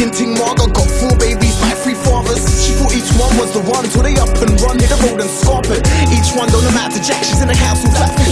Hinting Ting Marga got four babies by three fathers. She thought each one was the one, till they up and run, hit the road and scarp. Each one don't amount to jack, she's in a council flat.